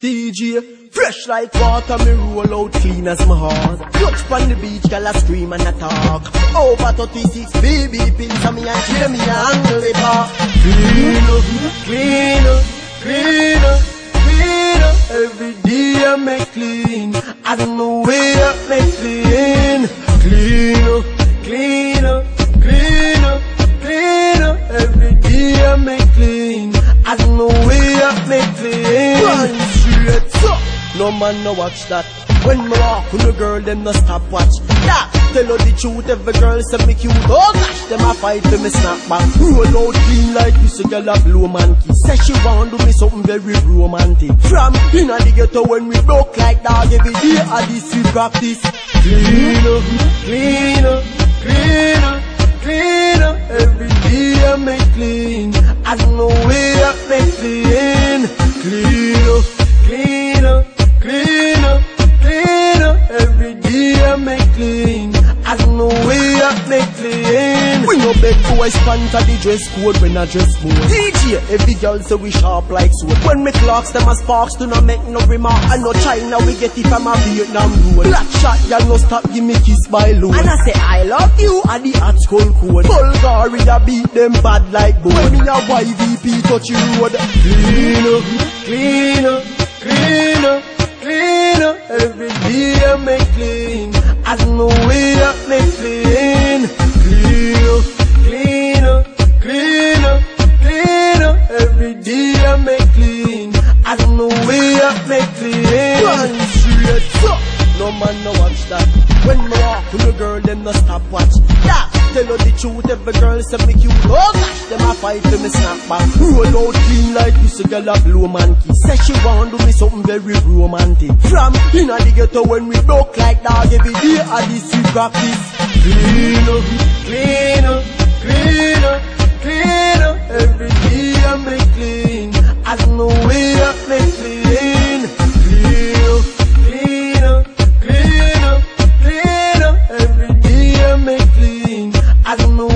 DJ, fresh like water, me roll out clean as my heart. Touch on the beach, girl I scream and I talk. Over 36 baby pills, and me and kill me handle it up. Clean up, clean up, clean up, clean up. Every day I make clean, I don't know where I make clean. Clean up, clean up, clean up, clean up. Every day I make clean, I don't know where I make No man no watch that. When me walk with a girl, them no stop watch. Yeah, tell her the truth, every girl say me cute. Oh gosh, them a fight for me snap back. Roll out clean like this, a girl a blow monkey. Say she want do me something very romantic. From inna the ghetto when we broke like dog every day, I this we practice. Clean up, clean up, clean up, clean up. Every day I make clean. I know where I make clean. Clean up, no beg boys pants at the dress code when I dress mode. DJ, every girl say we sharp like sword. When me clocks them as sparks do not make no remark. I know China we get it from a Vietnam road. Black shot, y'all no stop give me kiss by load. And I say I love you at the hot skull code. Bulgaria beat them bad like boy. When me a YVP touch you road. Clean up, clean up, clean up, where make clean. Run straight up. No man no watch that. When me walk with a girl, them no stop watch. Yeah, tell her the truth, every girl say me cute. Oh gosh, them a fight for me snap back. Roll out clean like this, a girl a blow monkey. Say she want do me something very romantic. From inna the ghetto when we broke like dog every day, I this we practice. Clean up, I don't know